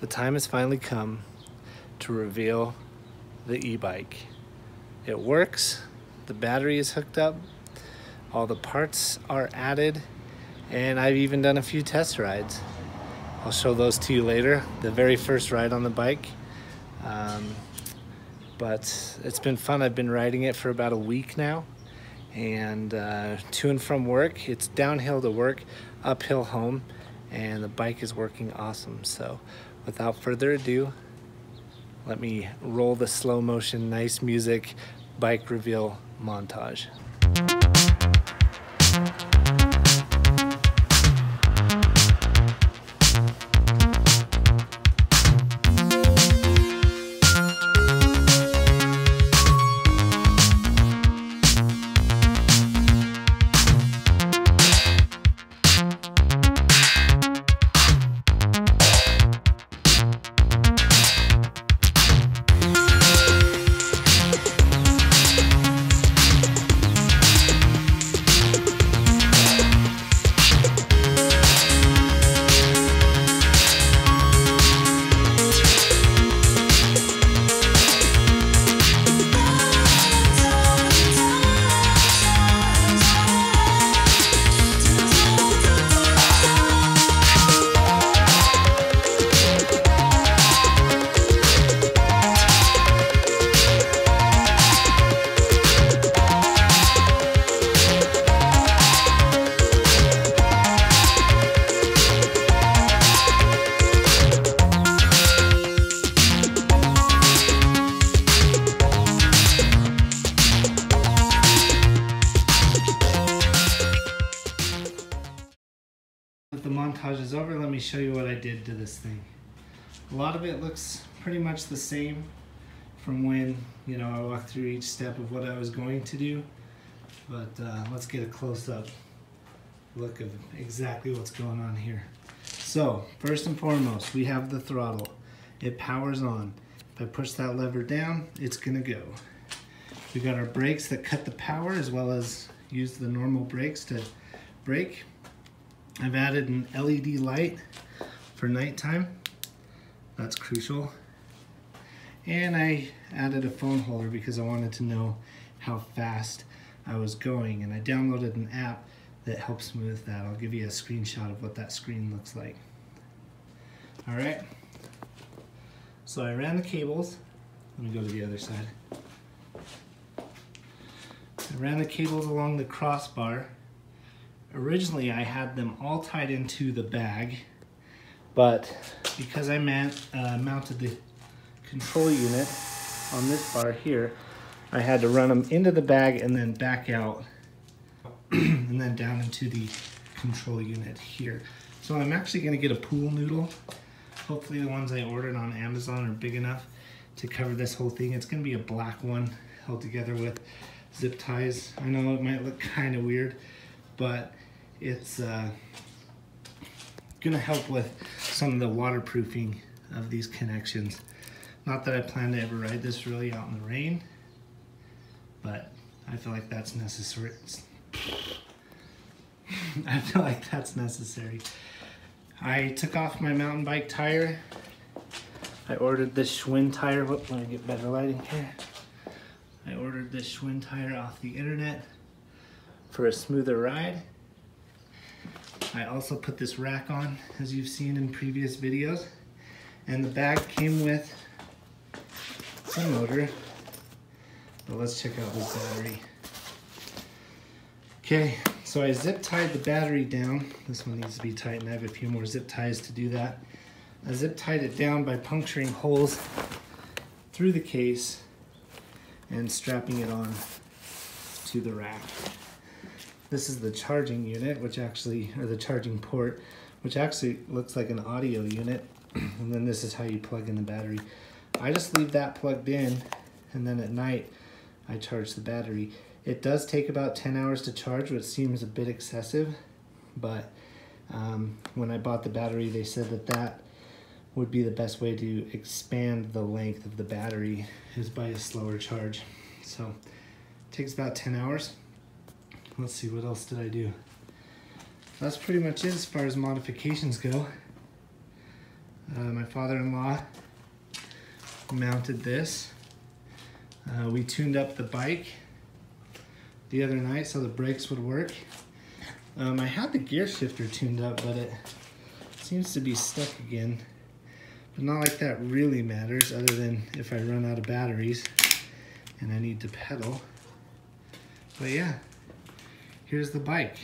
the time has finally come to reveal the e-bike. It works, the battery is hooked up, all the parts are added, and I've even done a few test rides. I'll show those to you later, the very first ride on the bike. Um, but it's been fun. I've been riding it for about a week now and uh, to and from work. It's downhill to work, uphill home, and the bike is working awesome. So without further ado, let me roll the slow motion, nice music, bike reveal montage. Montage is over, let me show you what I did to this thing. A lot of it looks pretty much the same from when, you know, I walked through each step of what I was going to do. But uh, let's get a close-up look of exactly what's going on here. So, first and foremost, we have the throttle. It powers on. If I push that lever down, it's gonna go. We got our brakes that cut the power as well as use the normal brakes to brake. I've added an LED light for nighttime. That's crucial. And I added a phone holder because I wanted to know how fast I was going. And I downloaded an app that helps smooth that. I'll give you a screenshot of what that screen looks like. All right. So I ran the cables. Let me go to the other side. I ran the cables along the crossbar originally I had them all tied into the bag, but because I uh, mounted the control unit on this bar here, I had to run them into the bag and then back out and then down into the control unit here. So I'm actually gonna get a pool noodle. Hopefully the ones I ordered on Amazon are big enough to cover this whole thing. It's gonna be a black one held together with zip ties. I know it might look kind of weird, but it's uh, gonna help with some of the waterproofing of these connections. Not that I plan to ever ride this really out in the rain, but I feel like that's necessary. I feel like that's necessary. I took off my mountain bike tire. I ordered this Schwinn tire. Whoop, let me get better lighting here. I ordered this Schwinn tire off the internet for a smoother ride. I also put this rack on, as you've seen in previous videos. And the bag came with some motor. But let's check out this battery. Okay, so I zip tied the battery down. This one needs to be tightened. I have a few more zip ties to do that. I zip tied it down by puncturing holes through the case and strapping it on to the rack. This is the charging unit, which actually, or the charging port, which actually looks like an audio unit. and then this is how you plug in the battery. I just leave that plugged in, and then at night, I charge the battery. It does take about 10 hours to charge, which seems a bit excessive, but um, when I bought the battery, they said that that would be the best way to expand the length of the battery is by a slower charge. So it takes about 10 hours. Let's see, what else did I do? That's pretty much it as far as modifications go. Uh, my father-in-law mounted this. Uh, we tuned up the bike the other night so the brakes would work. Um, I had the gear shifter tuned up, but it seems to be stuck again. But not like that really matters other than if I run out of batteries and I need to pedal. But yeah, here's the bike.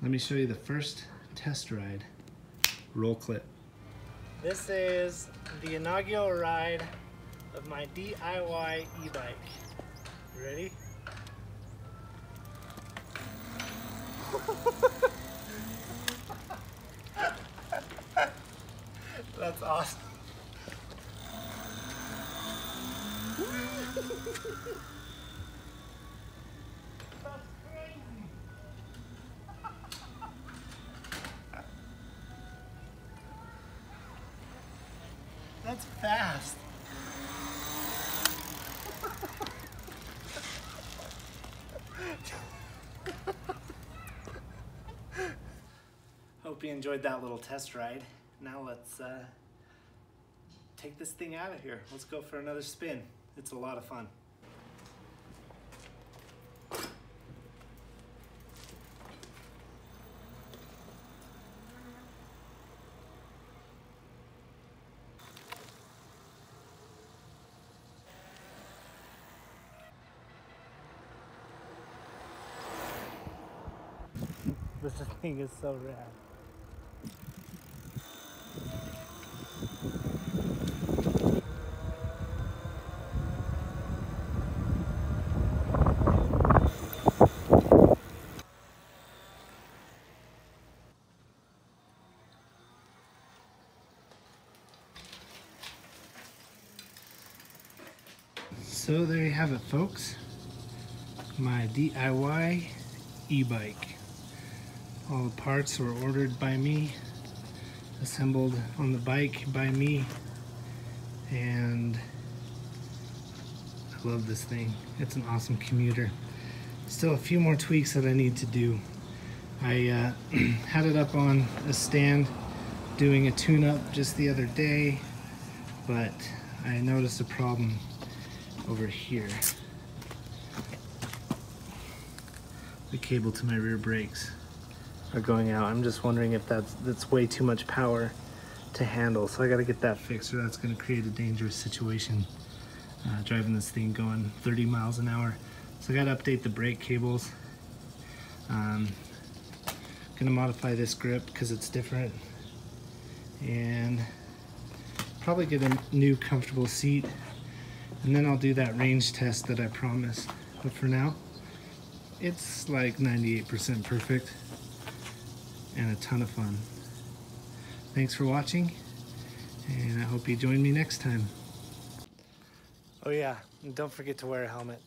Let me show you the first test ride. Roll clip. This is the inaugural ride of my DIY e-bike. Ready? That's awesome. That's fast. Hope you enjoyed that little test ride. Now let's uh, take this thing out of here. Let's go for another spin. It's a lot of fun. This thing is so rad. So there you have it folks. My DIY e-bike. All the parts were ordered by me, assembled on the bike by me, and I love this thing. It's an awesome commuter. Still a few more tweaks that I need to do. I uh, had it up on a stand doing a tune-up just the other day, but I noticed a problem over here. The cable to my rear brakes are going out. I'm just wondering if that's that's way too much power to handle. So I gotta get that fixed or that's gonna create a dangerous situation uh, driving this thing going 30 miles an hour. So I gotta update the brake cables. Um, gonna modify this grip because it's different and probably get a new comfortable seat and then I'll do that range test that I promised. But for now, it's like 98% perfect and a ton of fun. Thanks for watching, and I hope you join me next time. Oh yeah, don't forget to wear a helmet.